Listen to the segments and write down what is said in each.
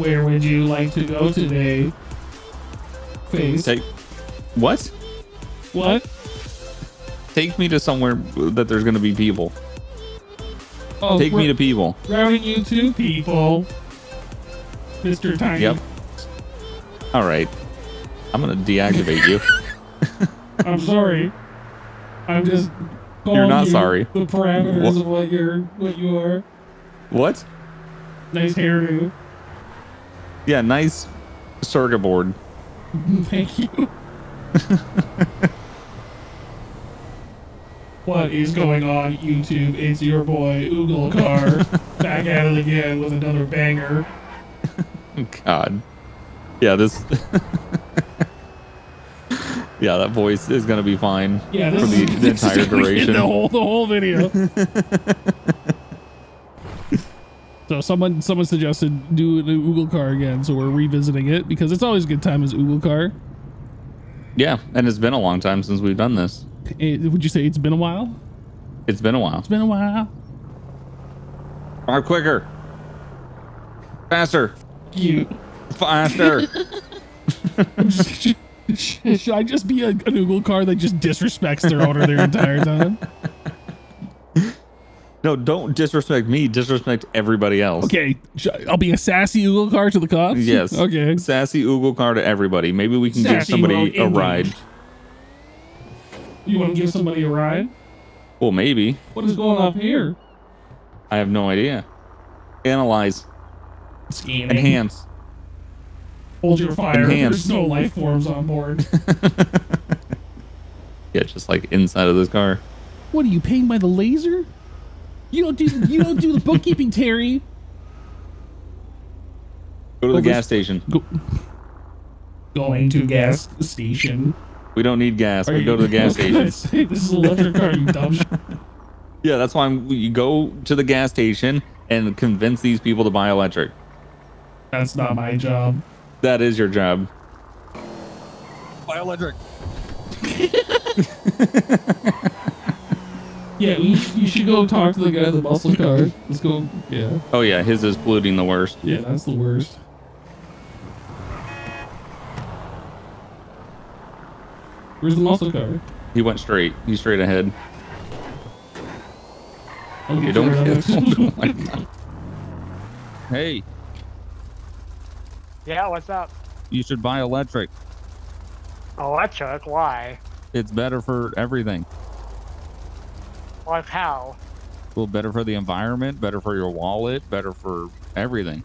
Where would you like to go today? Face. Take what? What? Take me to somewhere that there's gonna be people. Oh, Take me to people. routing you to people. Mr. Tiny. Yep. All right. I'm gonna deactivate you. I'm sorry. I'm just. You're not you sorry. The parameters What? of what you're, what you are. What? Nice hairdo. Yeah, nice circuit board. Thank you. what is going on, YouTube? It's your boy Oogle Car back at it again with another banger. God. Yeah, this. yeah, that voice is gonna be fine Yeah, this for the, is the entire this is gonna be duration. The whole the whole video. So someone someone suggested do an Oogle Car again, so we're revisiting it because it's always a good time as Oogle Car. Yeah, and it's been a long time since we've done this. Eh, would you say it's been a while? It's been a while. It's been a while. Drive quicker. Faster. Cute. Faster. should, should I just be a, an Oogle car that just disrespects their owner their entire time? No, don't disrespect me. Disrespect everybody else. Okay, I'll be a sassy Oogle car to the cops. Yes. Okay. Sassy Oogle car to everybody. Maybe we can give somebody a ride. You want to give somebody a ride? Well, maybe. What is going up here? I have no idea. Analyze. Scheming. Enhance. Hold your fire. Enhance. There's no life forms on board. Yeah, just like inside of this car. what are you paying by the laser? You don't do you don't do the bookkeeping, Terry. Go to the gas station. Go, going to gas station. We don't need gas. Are We you- go to the gas Okay, station. this is an electric car, you dumb. Yeah, that's why I'm, you go to the gas station and convince these people to buy electric. That's not my job. That is your job. Buy electric. Yeah, you, you should go talk to the guy in the muscle car. Let's go. Yeah, Oh yeah, his is polluting the worst. yeah, that's the worst. Where's the muscle car? He went straight. He's straight ahead. I'll You don't you get right my God. Hey, Yeah, what's up? you should buy electric. Electric? Why? It's better for everything. Like how? Well, better for the environment, better for your wallet, better for everything.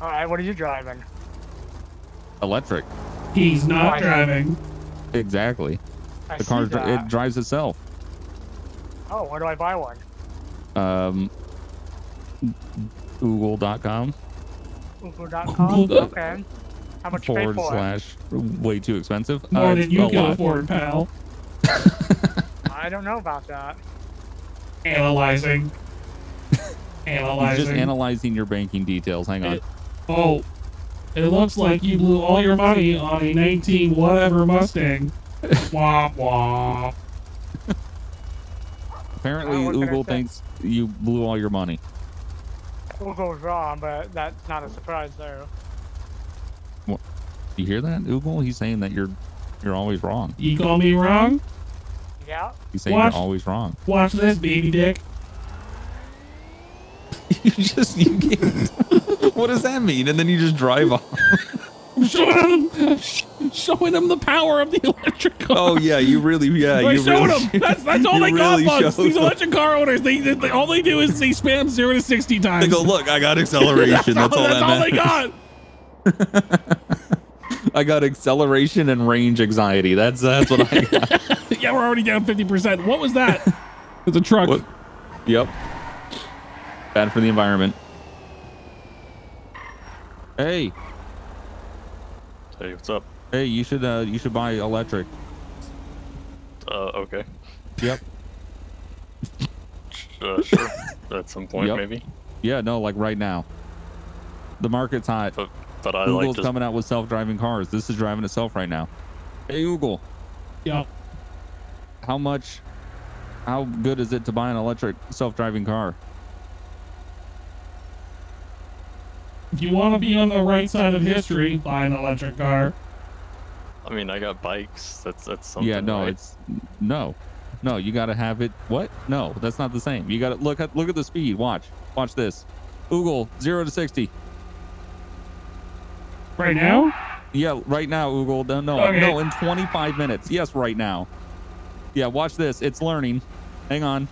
Alright, what are you driving? Electric. He's not Why? driving. Exactly. I The car dri- that. it drives itself. Oh, where do I buy one? Um, Google.com Google.com? okay. How much you pay forward for it? slash way too expensive. More Uh, than you a can lot. afford, pal. I don't know about that. Analyzing. He's Analyzing. just analyzing your banking details. Hang on. It- oh, it looks like you blew all your money on a 19 whatever Mustang. womp womp. Apparently, what Google say? thinks you blew all your money. Google's wrong, but that's not a surprise there. You hear that, Google? He's saying that you're you're always wrong. You call me wrong? Yeah? He's saying What? you're always wrong. Watch this, baby dick. you just you can't. what does that mean? And then you just drive off. I'm showing him, showing him the power of the electric car. Oh yeah, you really yeah I you showed really. them. That's that's all they got, really Buggs. showed These electric car owners, they, they all they do is they spam zero to sixty times. They go look, I got acceleration. that's, all that's that all they got. I got acceleration and range anxiety. That's that's what I got. yeah, we're already down fifty percent. What was that? It's a truck. What? Yep. Bad for the environment. Hey, Hey, what's up? hey, you should uh you should buy electric. Uh, okay. Yep. Uh, sure. At some point, Yep. maybe. Yeah, no, like right now. The market's hot. But but I Google's like to. coming out with self-driving cars. This is driving itself right now. Hey Google, Yeah. How much how good is it to buy an electric self-driving car? If you want to be on the right side of history, buy an electric car. I mean, I got bikes. That's that's something. yeah, no, right? it's no, no. You got to have it. What? No, that's not the same. You got to look at look at the speed. Watch, watch this. Oogle zero to sixty. Right now? Yeah, right now, Oogle. No, no, Okay. no. In 25 minutes. Yes, right now. Yeah, watch this. It's learning. Hang on.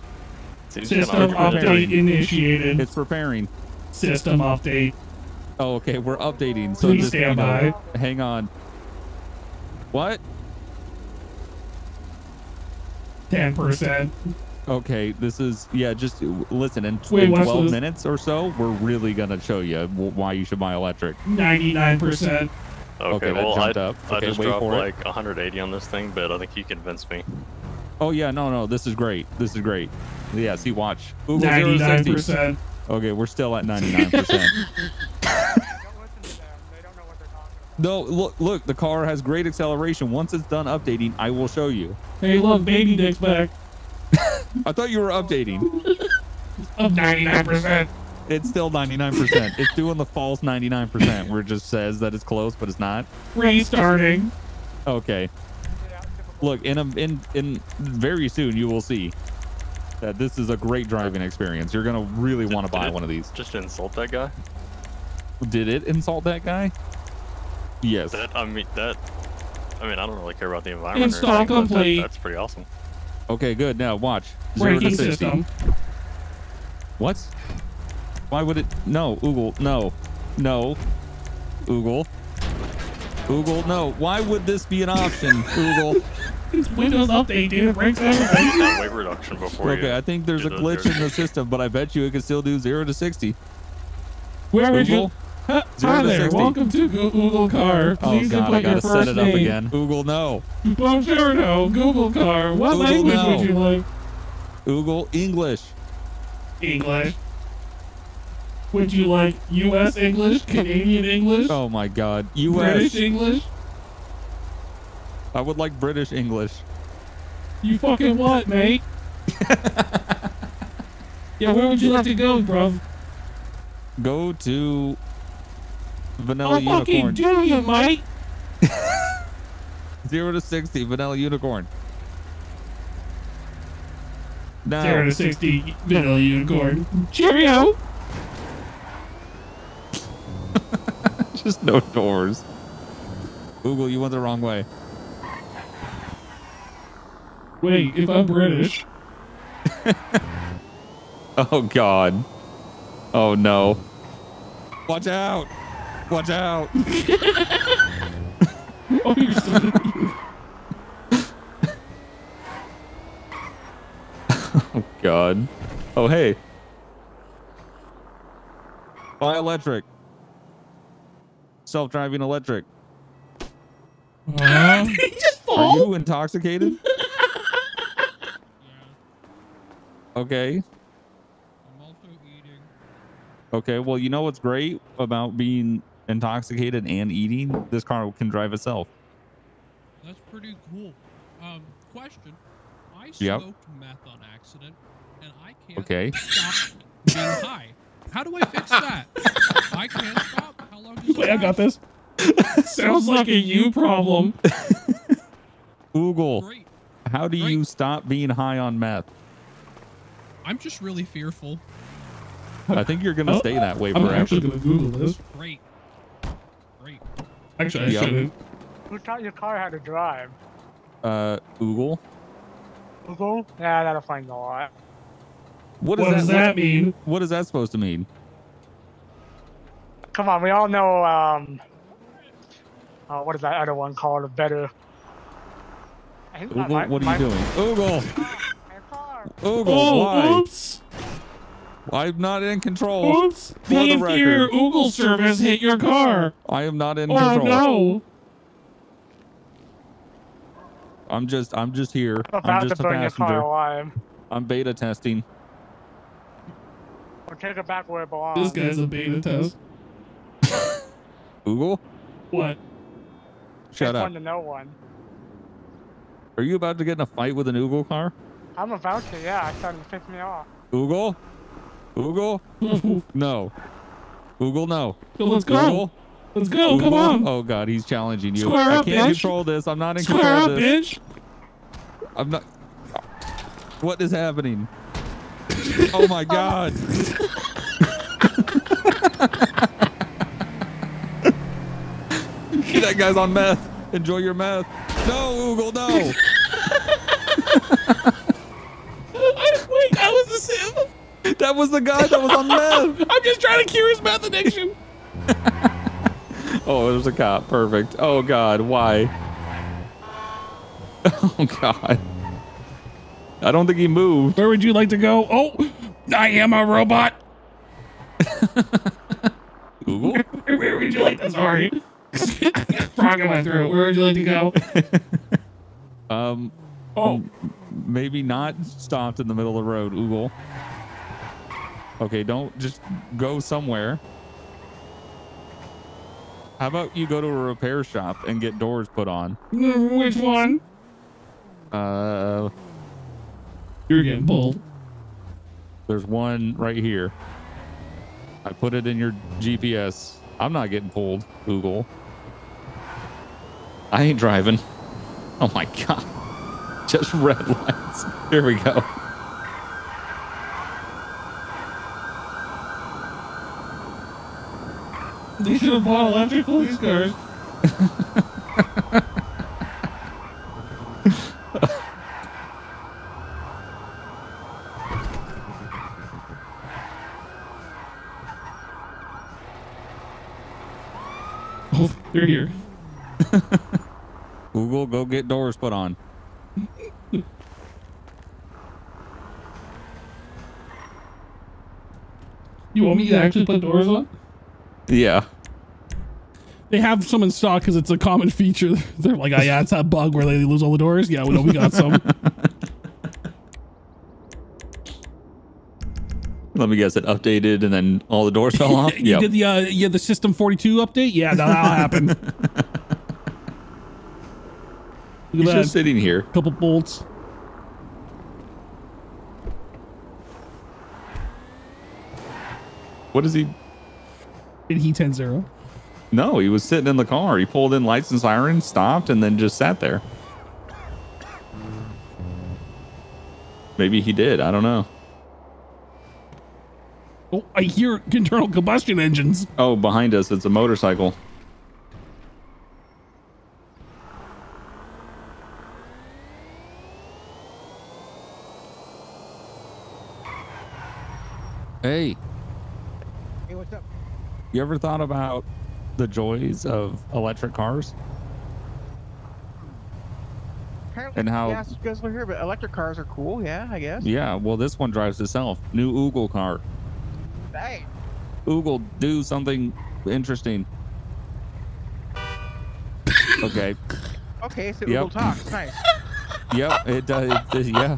System hard to do. update initiated. It's preparing. System update. Oh, okay. We're updating. So Please just, stand know, by. Hang on. What? 10%. Okay, this is yeah. Just listen. In, Wait, in 12 this? minutes or so, we're really gonna show you why you should buy electric. 99%. Okay, Okay, that well, I, up. I Okay, just wait dropped for it. like 180 on this thing, but I think you convinced me. Oh yeah, no, no. This is great. This is great. Yeah. See, watch. Oogle zero to 60. 99%. Okay, we're still at 99 percent. Don't listen to them. They don't know what they're talking about. No, look, look. The car has great acceleration. Once it's done updating, I will show you. Hey, look, baby dick's back. I thought you were updating. Of 99%. It's still 99%. it's doing the false 99% where it just says that it's close, but it's not. Restarting. Okay. Yeah, typical. Look, in a, in in very soon you will see that this is a great driving experience. You're gonna really want to buy it one of these. Just insult that guy. Did it insult that guy? Yes. That I mean that. I mean, I don't really care about the environment. Install anything, but that- complete. that's pretty awesome. Okay, good. Now watch. Zero to Braking 60. system. What? Why would it? No, Oogle. No, no, Oogle. Oogle. No. Why would this be an option, Oogle? It's Windows Update, dude. It breaks everything. that weight reduction before Okay, you. I think there's a do glitch zero- in the system, but I bet you it can still do zero to sixty. Where would you? Google. Hi Zero hi to there. 60. Welcome to Go- Google Car. Oh Please god, I input your gotta first set it up name. again. Google, no. Buongiorno, Google Car. What Google language now. would you like? Oogle, English. English. Would you like U.S. English, Canadian English, Oh my god. British U.S. English? I would like British English. You fucking what, mate? yeah, where would you like to go, bruv? Go to Vanilla fucking Unicorn. do you, mate? Zero to sixty, Vanilla Unicorn. Now. Zero to sixty, vanilla unicorn. Cheerio. Just no doors. Google, you went the wrong way. Wait, if I'm British, Oh God. Oh no. Watch out. Watch out. oh, you're so Oh God. Oh hey. Buy electric. Self-driving electric. Just Are you intoxicated? Okay. I'm also eating. Okay. Well, you know what's great about being intoxicated and eating? This car can drive itself. That's pretty cool. Um, question. I Yep. smoked meth on accident, and I can't Okay. stop being high. How do I fix that? I can't stop. How long does it Wait, I got this. Sounds like a you problem. Google, Great. how do you stop being high on meth? I'm just really fearful. I think you're gonna Oh, stay that way I'm forever. actually gonna Google this. Great. Great. Actually, I Yep. shouldn't. Who taught your car how to drive? Uh, Google. Google? Yeah, that'll find a lot. What, What is does that mean? What is that supposed to mean? Come on, we all know, um, uh, what is that other one called? A better. I think Google, my- what are my- you doing? Google, my car. Google, Oh, why? oops. I'm not in control. Oops. For The the inferior record. Google service hit your car. I am not in Oh, control. no. I'm just, I'm just here. I'm I'm about to just a burn your car passenger. alive. I'm beta testing. Or take it back where it belongs. This guy's a beta test. Google, What? shut Take up. one to know one. Are you about to get in a fight with an Google car? I'm about to, yeah. I started to piss me off. Google, Google, no. Oogle, no. Let's go. Oogle, Let's go. Come on. Oh God, he's challenging you. Square I up, can't bitch. control this. I'm not in Square control up, of this. bitch. I'm not. What is happening? oh my God. that guy's on meth. Enjoy your meth. No, Oogle, no. Wait, that was the sim. That was the guy that was on meth. I'm just trying to cure his meth addiction. Oh, there's a cop. Perfect. Oh God, why? Oh God. I don't think he moved. Where would you like to go? Oh, I am a robot. Google? Where, where would you like to? Sorry. Frog in my throat. Where would you like to go? Um, Oh, maybe not stopped in the middle of the road, Oogle. Okay, don't just go somewhere. How about you go to a repair shop and get doors put on? which one? Uh, You're getting pulled. there's one right here. I put it in your GPS. I'm not getting pulled, Google. I ain't driving. Oh my god. Just red lights. Here we go. They should have bought electric police cars. oh, they're here. Google, go get doors put on. You want me to actually put doors on? Yeah. They have some in stock because it's a common feature. They're like, oh yeah, it's that bug where they lose all the doors. Yeah, we know we got some. Let me guess it updated and then all the doors fell off. you Yep. did the uh, yeah the System 42 update? Yeah, that'll happen. Look He's just sitting here. Couple bolts. What is he? Did he 10 0? No, he was sitting in the car. He pulled in lights and sirens, stopped, and then just sat there. Maybe he did. I don't know. Oh, I hear internal combustion engines. Oh, behind us, it's a motorcycle. Hey, Hey, what's up? You ever thought about the joys of electric cars? Apparently, And how- gas guzzler here, but electric cars are cool. Yeah, I guess. Yeah, well, this one drives itself. New Oogle car. Hey, Oogle, do something interesting. Okay. okay, so Yep. Google talks. Nice. Yep, it does. It, does- yeah.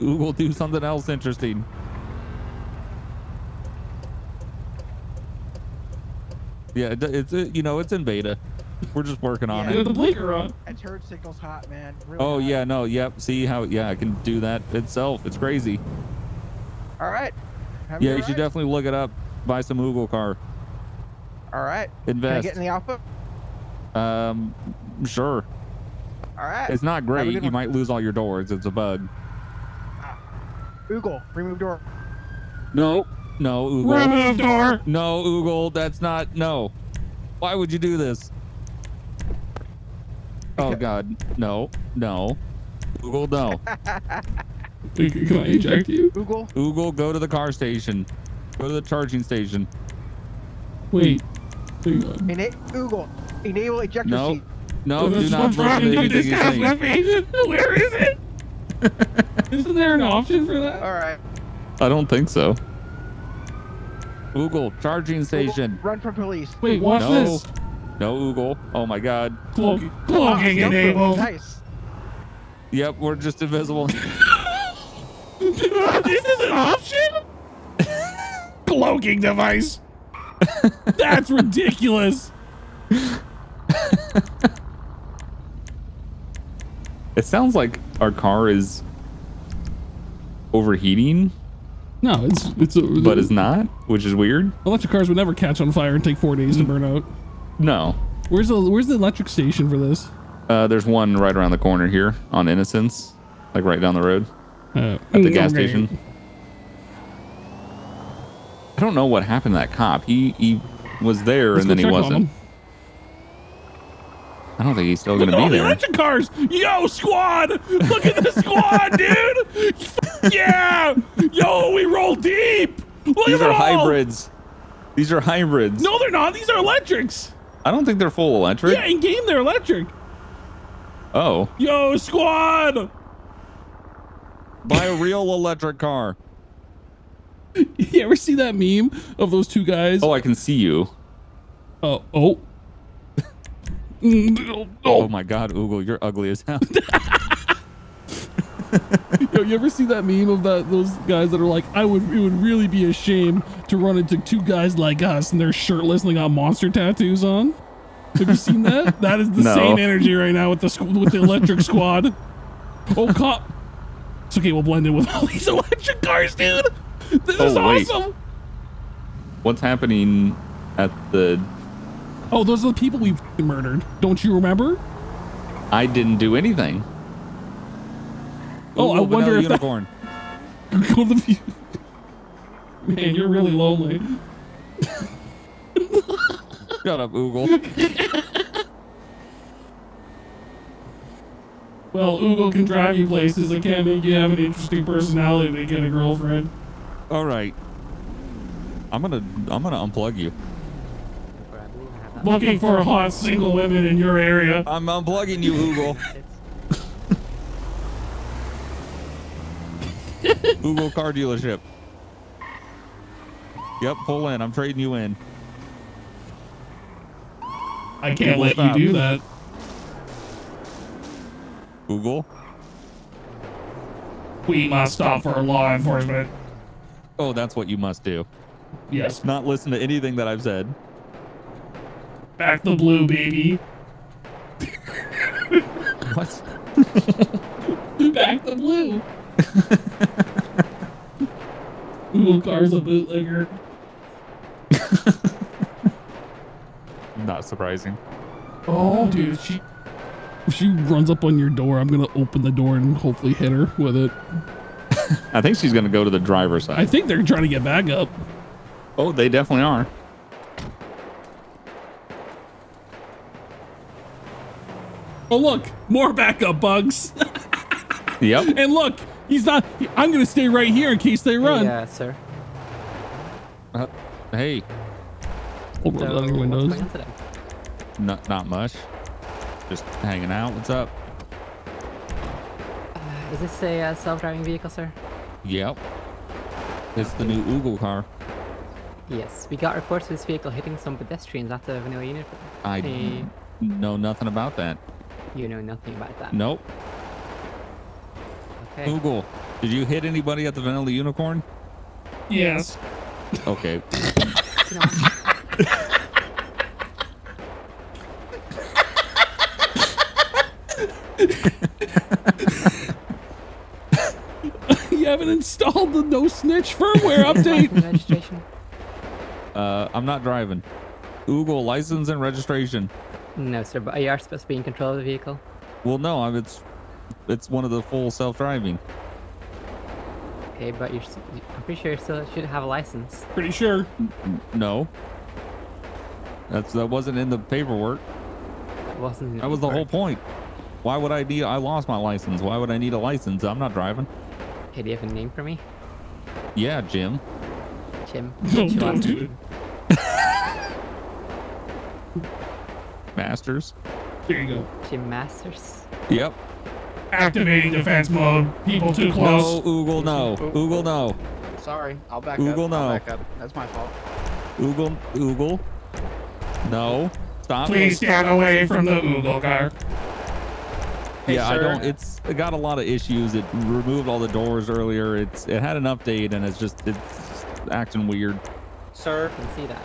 Oogle, do something else interesting. Yeah, it, it's uh, you know it's in beta. We're just working on Yeah. It. the blinker on. That turd signal's hot, man. Really Oh hot. yeah, no, yep. See how? Yeah, I can do that itself. It's crazy. All right. Have Yeah, good you should ride. definitely look it up. Buy some Oogle car. All right. Invest. Can I get in the alpha? Um, sure. All right. It's not great. You one. might lose all your doors. It's a bug. Google, remove door. No, no, Oogle. Remove door. No, Oogle. That's not. No. Why would you do this? Oh God, no, no. Oogle, no. Can can I eject you? Google. Oogle, go to the car station. Go to the charging station. Wait. Hang on. Ena- Google. Enable ejector No, seat. no, do There's not one wrong listen to this anything he's guy's saying. left agent. Where is it? Isn't there an option for that? All right. I don't think so. Oogle, charging Google, station. Run from police. Wait, watch No. this. No, Oogle. Oh my God. Cloaking, Ah, cloaking stealth enabled. Nice. Yep, we're just invisible. this is an option? Cloaking device. That's ridiculous. It sounds like our car is overheating No, it's it's a, but it's not, which is weird. electric cars would never catch on fire and take four days to burn out. No. Where's the where's the electric station for this? Uh, there's one right around the corner here on Innocence, like right down the road Uh, at the gas okay. station. I don't know what happened to that cop. He he was there Let's and then he wasn't. I don't think he's still gonna Look at all be the there. electric cars! Yo, squad! Look at the squad, dude! Yeah! Yo, we roll deep! Look These at are all! hybrids. These are hybrids. No, they're not. These are electrics. I don't think they're full electric. Yeah, in game they're electric. Oh, Yo, squad! Buy a real electric car. You ever see that meme of those two guys? oh, I can see you. Uh, oh, oh. Oh, oh. my God, Oogle, you're ugly as hell. Yo, you ever see that meme of that those guys that are like, I would it would really be a shame to run into two guys like us and they're shirtless and they got monster tattoos on? Have you seen that? That is the No. same energy right now with the with the electric squad. Oh, cop! It's okay. We'll blend in with all these electric cars, dude. This is Oh, wait. awesome. What's happening at the? Oh, those are the people we f***ing murdered. Don't you remember? I didn't do anything. Oh, I wonder vanilla if that- unicorn. Go to the. Man, you're really lonely. Shut up, Oogle. Well, Oogle can drive you places. It can't make you have an interesting personality to get a girlfriend. All right. I'm gonna I'm gonna unplug you. Looking for a hot single women in your area. I'm unplugging you, Oogle. Oogle car dealership. Yep, pull in. I'm trading you in. I can't let Stop. you do that. Oogle. We must stop for law enforcement. Oh, that's what you must do. Yes. Not listen to anything that I've said. Back the blue, baby. What? Back the blue. Oogle car's a bootlegger. Not surprising. Oh, dude, she. If she runs up on your door, I'm gonna open the door and hopefully hit her with it. I think she's gonna go to the driver's side. I think they're trying to get back up. oh, they definitely are. Oh, look, more backup Buggs. Yep. and look, he's not. I'm gonna stay right here in case they run. Yeah, sir. Uh, hey, Open So, the other what's windows. going on today? not not much. Just hanging out. What's up? Uh, is this a uh, self-driving vehicle, sir? Yep. It's the new Oogle car. Yes. We got reports of this vehicle hitting some pedestrians at the Vanilla Unit. I Hey, know nothing about that. You know nothing about that. Nope. Okay. Oogle, did you hit anybody at the Vanilla Unicorn? Yes. Okay. You haven't installed the no snitch firmware update. registration? Uh, I'm not driving. Google license and registration. No, sir. But you are supposed to be in control of the vehicle. Well, no, I'm, it's it's one of the full self-driving. Okay, but you're. I'm pretty sure you still should have a license. Pretty sure. N- No. That's that wasn't in the paperwork. That wasn't. in That was the whole point. Why would I need? I lost my license. Why would I need a license? I'm not driving. Hey, do you have a name for me? Yeah, Jim. Jim. No, What's your don't do name? Masters. There you go. Jim Masters. Yep. Activating defense mode. People too close. No, close. Oogle, no. Oh. Oogle, no. Sorry, I'll back Google, up. no. I'll back up. That's my fault. Oogle, Oogle. No. Stop. Please stand away from the Oogle car. Hey, yeah, I don't. It's it got a lot of issues. It removed all the doors earlier. It's it had an update and it's just it's acting weird. Sir, I can see that.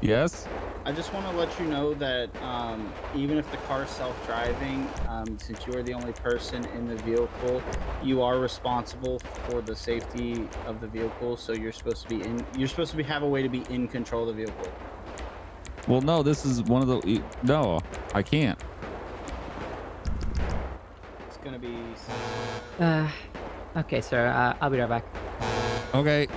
Yes. I just want to let you know that um, even if the car is self-driving, um, since you are the only person in the vehicle, you are responsible for the safety of the vehicle. So you're supposed to be in. You're supposed to be have a way to be in control of the vehicle. Well, no, this is one of the. No, I can't. It's gonna be. Uh, okay, sir. Uh, I'll be right back. Okay.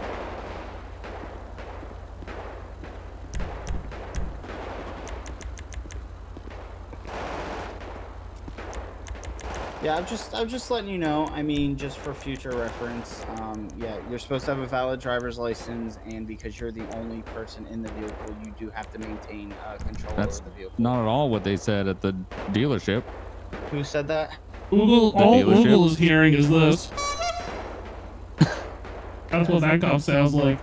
Yeah, I'm just I'm just letting you know. I mean, just for future reference, um, yeah, you're supposed to have a valid driver's license, and because you're the only person in the vehicle, you do have to maintain uh, control That's over the vehicle. not at all what they said at the dealership. Who said that? Oogle, The all dealership. Oogle is hearing is this. That's what that cop sounds like.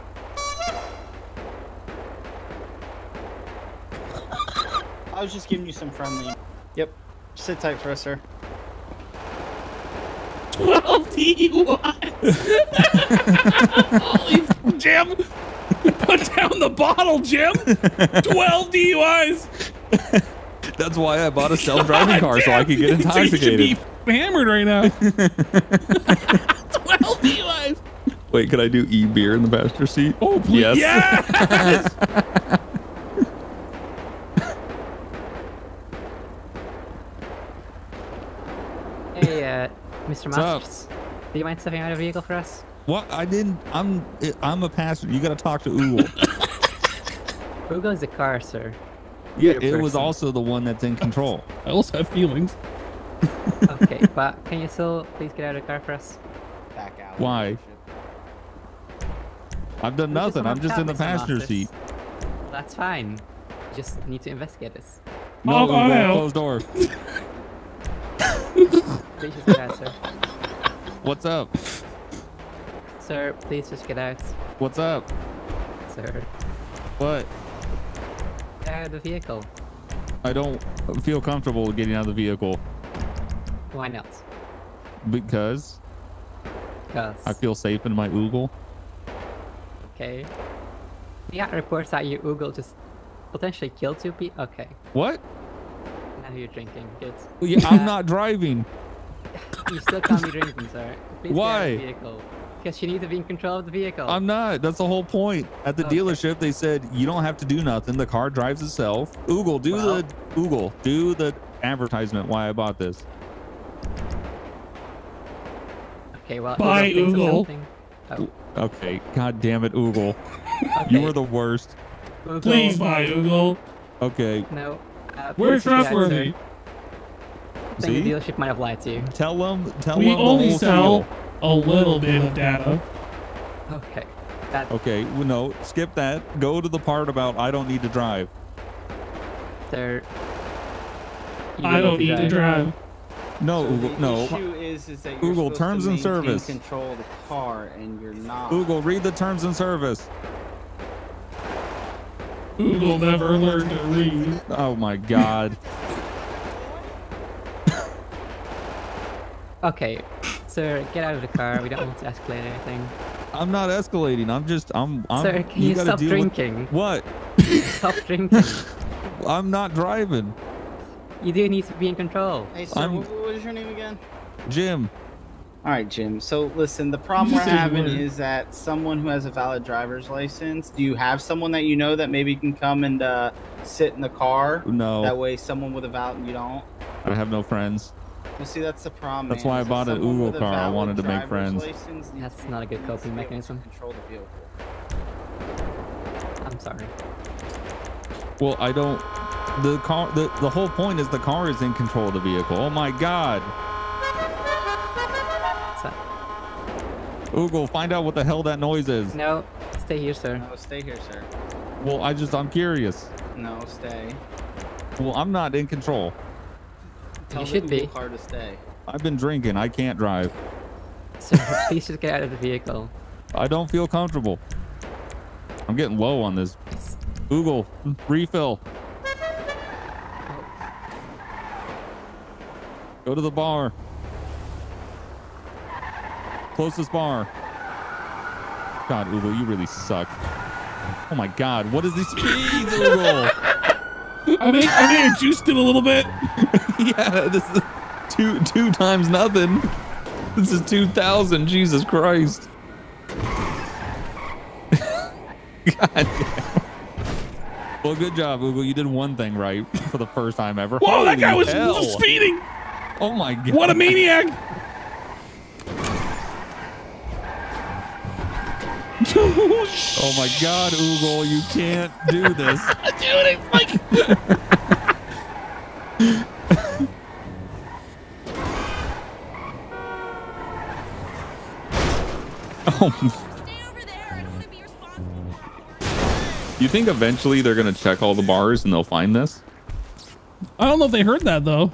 I was just giving you some friendly. Yep. Sit tight for us, sir. 12 DUIs. Holy Jim! Put down the bottle, Jim! 12 DUIs! That's why I bought a self-driving God car so I could get You should be hammered right now. 12 DUIs! Wait, could I do e-beer in the passenger seat? Oh, please. Yes. Yes! Hey, uh, Mr. What's up? Masters. Do you mind stepping out of the vehicle for us? What? I didn't. I'm. I'm a passenger. You got to talk to Oogle. Google is the car, sir. yeah, You're it was also the one that's in control. I also have feelings. Okay, but can you still please get out of the car for us? Back out. Why? I've done We just nothing. wanna I'm just in the passenger Masters. seat. That's fine. You just need to investigate this. No, I'll go Oogle, closed door. Please just get out, sir. What's up? Sir, please just get out. What's up? Sir, What? get out of the vehicle. I don't feel comfortable getting out of the vehicle Why not? because Because. I feel safe in my Oogle. Okay. We got reports that your Google just potentially killed two people. Okay. What? Now you're drinking. Good. Yeah, I'm Uh, not driving. You still can't be drinking, sir. Please Get out Why? of the vehicle. Because you need to be in control of the vehicle. I'm not. That's the whole point. At the Okay. dealership, they said you don't have to do nothing. The car drives itself. Oogle, do Well- the Oogle, do the advertisement. Why I bought this? Okay, well, Bye, Google thinks of Google. something. Oh, Okay. God damn it, Oogle. okay. You were the worst. Google. Please buy Oogle. Okay. No. Uh, We're please just trustworthy. Sir. I think the dealership might have lied to you. Tell them. Tell We them the only whole sell spiel. a little bit of data. Okay. That, Okay. Well, no. Skip that. Go to the part about I don't need to drive. sir. you I don't need to drive. No, So Oogle. the No. issue is, is that Google, terms to and service. control the car, and you're not. Oogle, read the terms and service. Google never learned to read. Oh my God. Okay. Sir, get out of the car. We don't want to escalate anything. I'm not escalating. I'm just. I'm. I'm sir, can you, gotta stop deal with- drinking? What? Stop drinking. I'm not driving. You do need to be in control. Hey, sir, I'm- what, what is your name again? Jim. All right, Jim. So listen, the problem we're having is that someone who has a valid driver's license. Do you have someone that you know that maybe can come and uh, sit in the car? No. That way, someone with a valid you don't. I have no friends. Well, see, that's the problem. That's man, why I bought an someone Oogle with a car. I wanted to make friends. license That's not a good coping be able to mechanism. Control the vehicle. I'm sorry. Well, I don't. The car. The, the whole point is the car is in control of the vehicle. Oh my God. So, Oogle, find out what the hell that noise is. no, stay here, sir. No, stay here, sir. Well, I just. I'm curious. No, stay. Well, I'm not in control. Tell the should be. Google car to stay. I've been drinking. I can't drive. Sir, please just get out of the vehicle. I don't feel comfortable. I'm getting low on this. It's- Oogle, refill. Go to the bar. Closest bar. God, Oogle, you really suck. Oh my God, what is this speeds, Oogle? I think I think I juiced it a little bit. yeah, this is two two times nothing. This is two thousand. Jesus Christ. God damn. Well, good job, Google. You did one thing right for the first time ever. Whoa, that guy was hell. speeding. Oh my god. What a maniac! Oh my god, Oogle, you can't do this. Dude, it's like You think eventually they're gonna check all the bars and they'll find this? I don't know if they heard that though.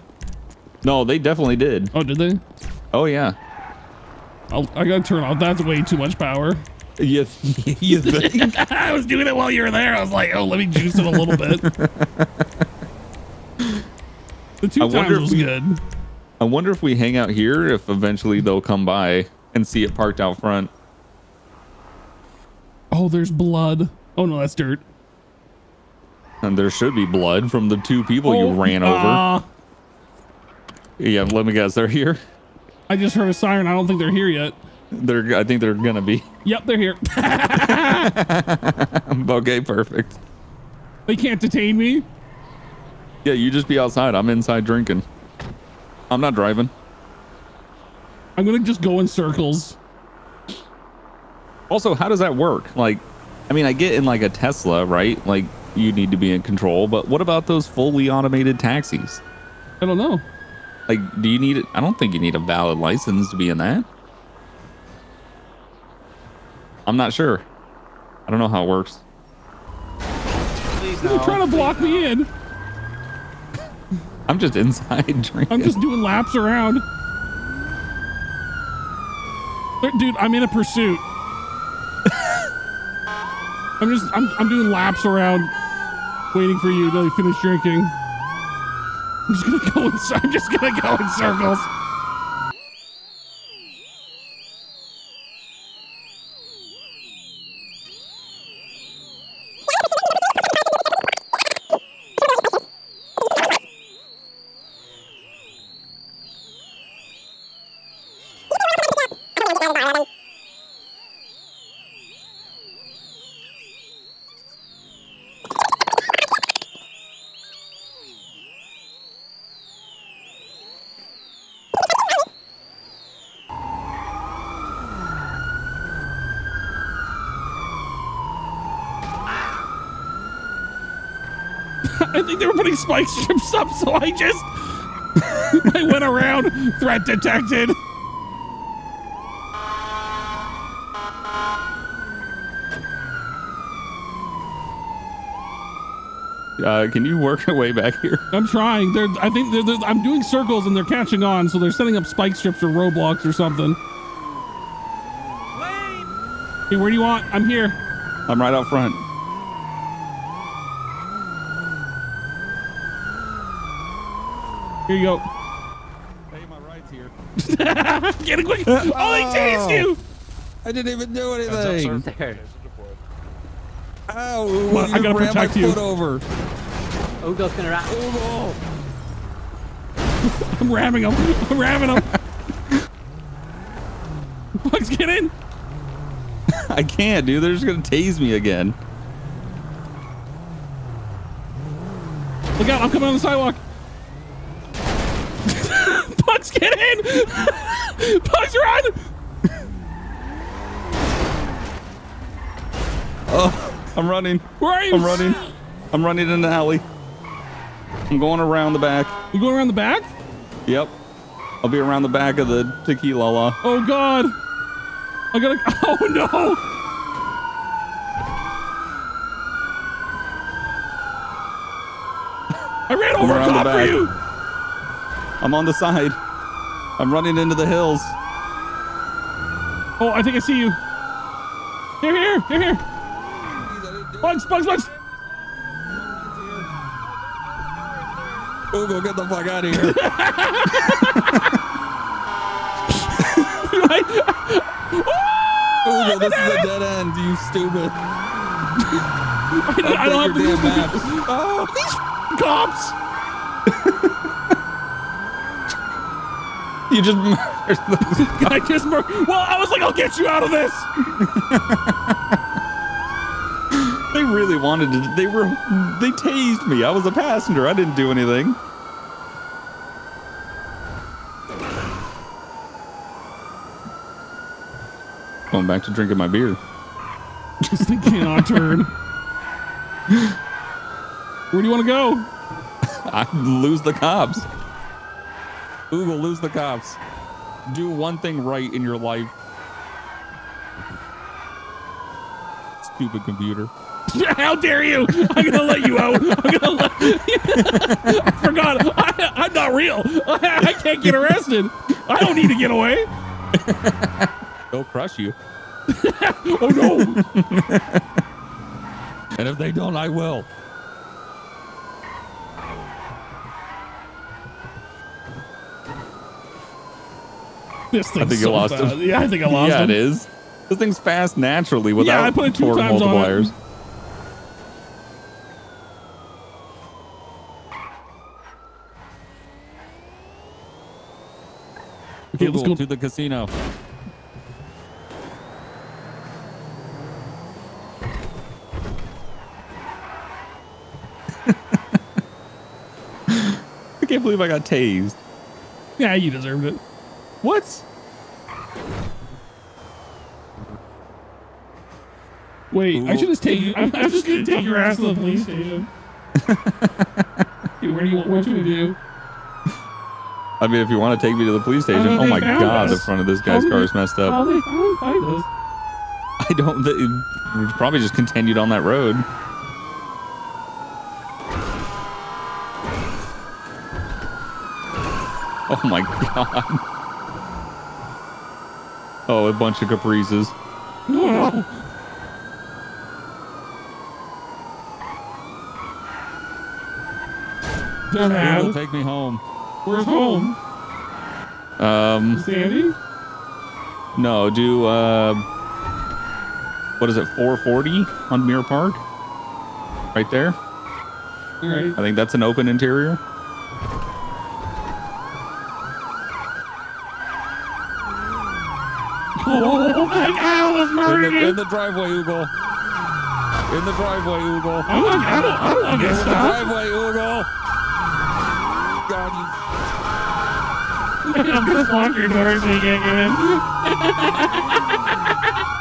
No, they definitely did. Oh, did they? Oh yeah. I'll, I gotta turn off. That's way too much power. You, you think? I was doing it while you were there. I was like, oh, let me juice it a little bit. The two I times was we- good. I wonder if we hang out here, if eventually they'll come by and see it parked out front. Oh, there's blood. Oh no, that's dirt. And there should be blood from the two people you Oh, ran over. uh, Yeah, let me guess, they're here. I just heard a siren. I don't think they're here yet. They're. I think they're gonna be. Yep, they're here. okay, perfect. they can't detain me. Yeah, you just be outside. I'm inside drinking. I'm not driving. I'm gonna just go in circles. Also, how does that work? Like, I mean, I get in like a Tesla, right? Like, you need to be in control, but what about those fully automated taxis? I don't know. Like, do you need it? I don't think you need a valid license to be in that. I'm not sure. I don't know how it works. Please They're trying to block me in. I'm just inside drinking. I'm just doing laps around. Dude, I'm in a pursuit. I'm just I'm I'm doing laps around waiting for you to finish drinking. I'm just gonna go in I'm just gonna go in circles. I think they were putting spike strips up, so I just I went around. Threat detected. Uh, can you work your way back here? I'm trying. They're I think they're, they're- I'm doing circles and they're catching on, so they're setting up spike strips or roadblocks or something. Hey, where do you want? I'm here. I'm right out front. Here you go. Hey, my ride's here. Get a quick. Oh, they tased you. I didn't even do anything. There. Ow, Well, Oogle, I you gotta ran my protect you. foot over. Oogle's gonna rat. Oogle. Oh, I'm ramming them. I'm ramming them. Buggs, get in. I can't, dude. They're just gonna tase me again. Look out! I'm coming on the sidewalk. Buggs, get in. Buggs, run. Oh, I'm running. Where are you? I'm running. I'm running in the alley. I'm going around the back. You going around the back? Yep. I'll be around the back of the tequila. La. Oh God. I gotta. Oh no. I ran over a cop for you. I'm on the side. I'm running into the hills. Oh, I think I see you. Here, here, here, here. Buggs, Buggs, Buggs. Oogle, get the fuck out of here. Oogle, this is a dead end, you stupid. I, I don't have to damn maps. Oh, these Cops! You just murdered the I just mur- Well, I was like, I'll get you out of this. They really wanted to. They were. They tased me. I was a passenger. I didn't do anything. Going back to drinking my beer. Just thing cannot turn. Where do you want to go? I lose the cops. Oogle, lose the cops. Do one thing right in your life. Stupid computer. How dare you? I'm gonna let you out. I'm gonna let. I forgot. I, I'm not real. I, I can't get arrested. I don't need to get away. They'll crush you. Oh no! And if they don't, I will. This thing's I think so you lost fast. him. Yeah, I think I lost yeah, him. it is. This thing's fast naturally without I put it two torque times on it. multipliers. Okay, let's go. to the casino. I can't believe I got tased. Yeah, you deserved it. What? Wait, I should just take. I'm, I'm just gonna take your ass to the police station. Dude, where do you want? What should we do? I mean, if you want to take me to the police station, oh my found god, the front of this guy's car is messed up. How they they find us? I don't. They, we probably just continued on that road. Oh my god. Oh, a bunch of caprices. No. Oogle, take me home. Where's home? Um, Sandy? no, do uh, what is it? 440 on Mirror Park, right there. All right. I think that's an open interior. Oh my god, I almost In the, in the driveway, Oogle. In the driveway, Oogle. I'm not, I don't, I don't want In the driveway, Oogle. God, you... I'm gonna block your door so you can't get in.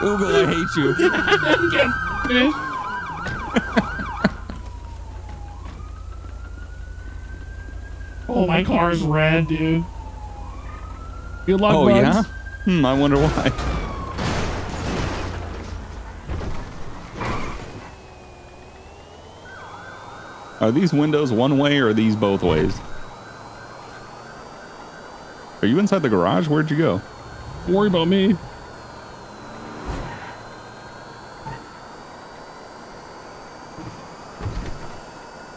Oogle, I hate you. Get oh, my car's red, dude. Good luck, Oh buds. yeah. Hmm. I wonder why. Are these windows one way or are these both ways? Are you inside the garage? Where'd you go? Don't worry about me.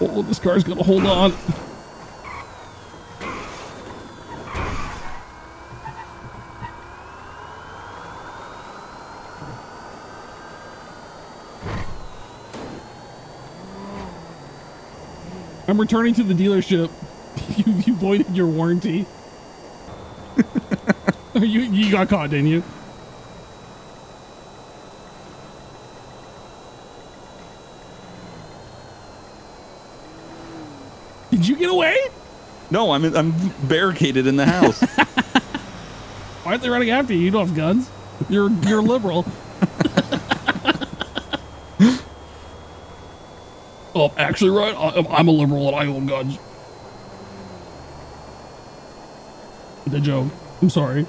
Oh, this car's gonna hold on. I'm returning to the dealership. you, you voided your warranty. you you got caught, didn't you? Did you get away? No, I'm I'm barricaded in the house. Why aren't they running after you? You don't have guns. You're you're liberal. Oh, actually, right. I, I'm a liberal and I own guns. The joke. I'm sorry.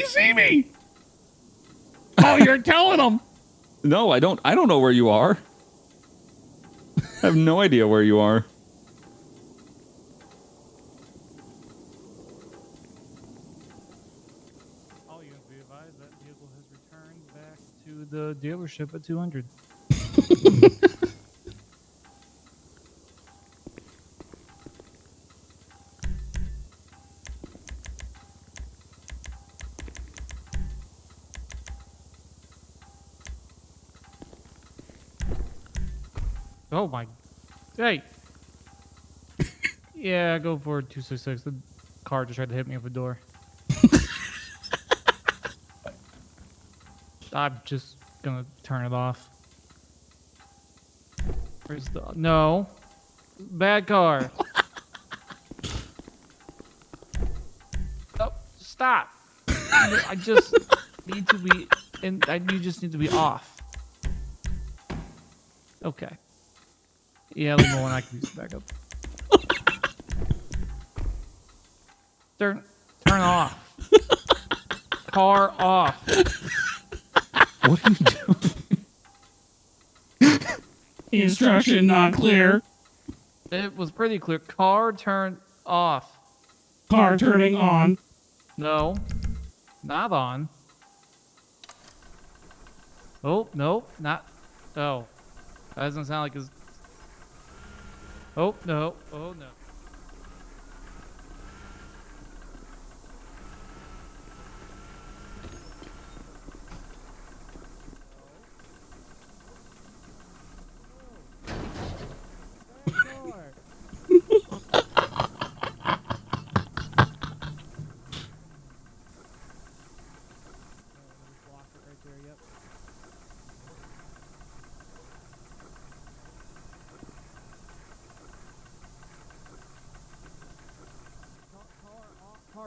They see me? Oh, you're telling them. No, I don't. I don't know where you are. I have no idea where you are. All units be advised that vehicle has returned back to the dealership at 200. Oh my. Hey. yeah, go for 266. The car just tried to hit me with the door. I'm just gonna turn it off. Where's the. No. Bad car. oh, stop. I just need to be. And I, you just need to be off. Okay. Yeah, leave me alone. I can use the backup. Turn, turn off. Car off. What are you doing? Instruction not clear. It was pretty clear. Car turn off. Car turning on. No, not on. Oh no, not. Oh, that doesn't sound like his. Oh no! Oh no!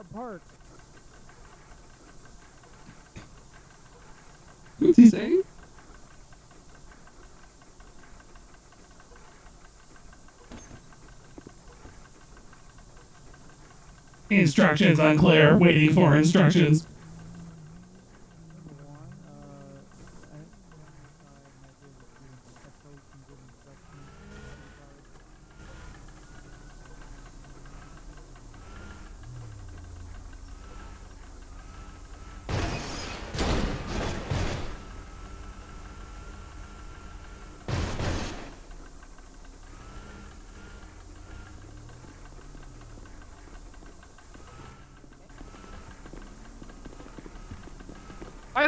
Park. What's he saying? Instructions unclear. Waiting for instructions.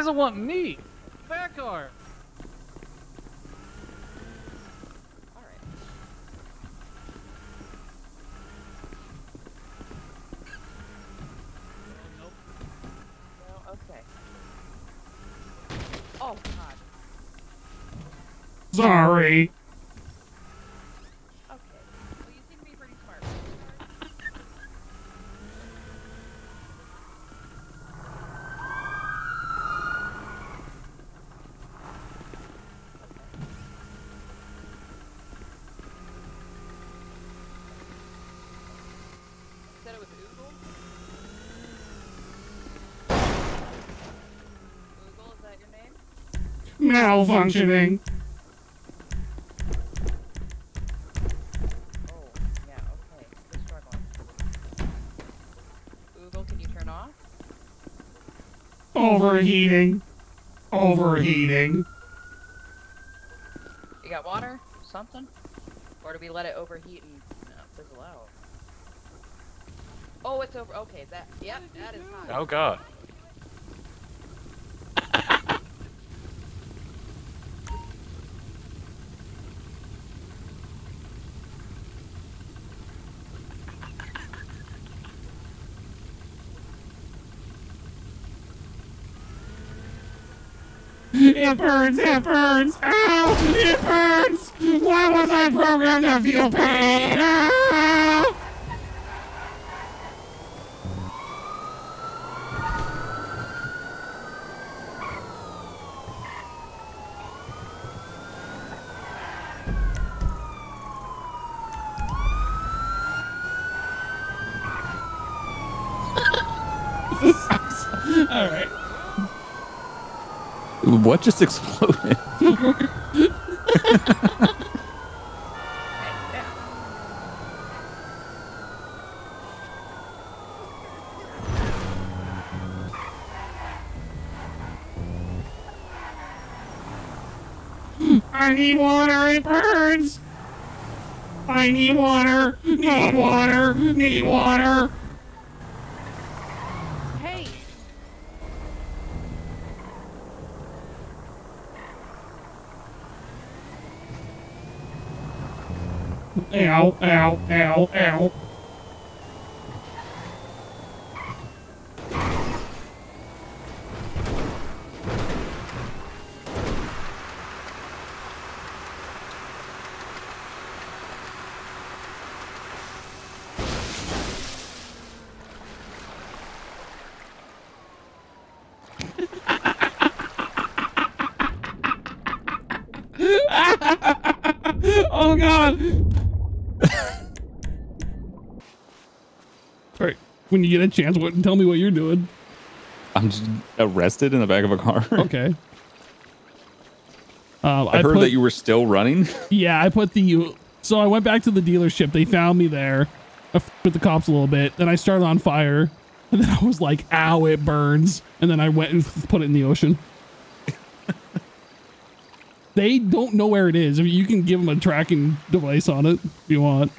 Why does it want me? Bad car. No, okay. Oh god. Sorry. Okay. Well, you seem to be pretty smart. Said it was Oogle? Oogle, is that your name? Malfunctioning. Oh, yeah, okay. We're struggling. Oogle, can you turn off? Overheating. Overheating. You got water? Something? Or do we let it overheat and uh, fizzle out? Oh, it's over. Okay, that. Yep, that is hot. Oh god. It burns, it burns. Ow, it burns. Why was I programmed to feel pain? Ow. What just exploded? I need water. It burns. I need water. Need water. Need water. Hey, Ow, ow, ow, ow. oh god. All right, when you get a chance, what, and tell me what you're doing. I'm just arrested in the back of a car. Okay. Um, I, heard put- that you were still running. Yeah, I put the. So I went back to the dealership. They found me there. I f- with the cops a little bit. Then I started on fire. And then I was like, ow, it burns. And then I went and put it in the ocean. they don't know where it is. I mean, you can give them a tracking device on it if you want.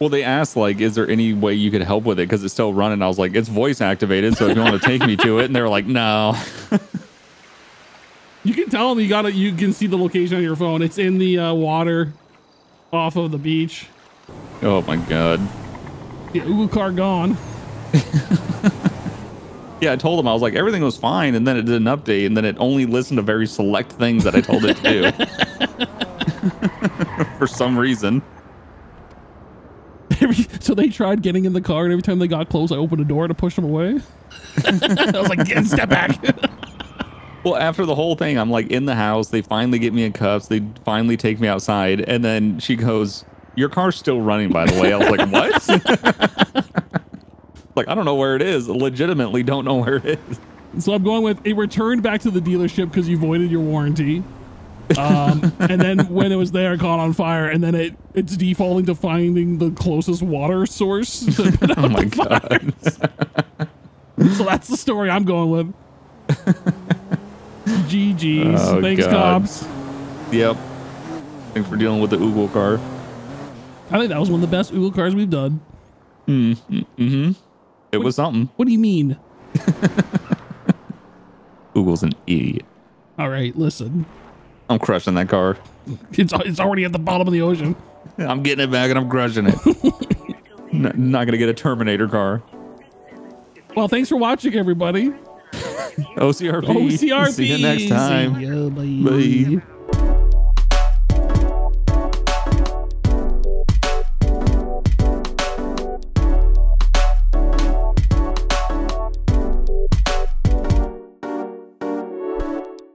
Well, they asked like, "Is there any way you could help with it?" Because it's still running. I was like, "It's voice activated, so if you want to take me to it," and they were like, "No." You can tell them you got it. You can see the location on your phone. It's in the uh, water off of the beach. Oh my god. The Google car gone. Yeah, I told them I was like, everything was fine, and then it did an update, and then it only listened to very select things that I told it to do. For some reason. Every, so they tried getting in the car, and every time they got close, I opened a door to push them away. I was like, "Get step back." Well, after the whole thing, I'm like in the house. They finally get me in cuffs. They finally take me outside, and then she goes, "Your car's still running, by the way." I was like, "What?" like, I don't know where it is. Legitimately, don't know where it is. So I'm going with it returned back to the dealership because you voided your warranty. Um, and then when it was there, it caught on fire, and then it it's defaulting to finding the closest water source. to put Oh out my the fire. so that's the story I'm going with. GG's. Oh, Thanks, God. cops. Yep. Thanks for dealing with the Oogle car. I think that was one of the best Oogle cars we've done. Mm, mm-hmm. It was something. What do you mean? Oogle's an idiot. All right, listen. I'm crushing that car. It's it's already at the bottom of the ocean. I'm getting it back and I'm crushing it. not, not gonna get a Terminator car. Well, thanks for watching, everybody. OCRP. OCRP. See you next time. See ya, bye. Bye.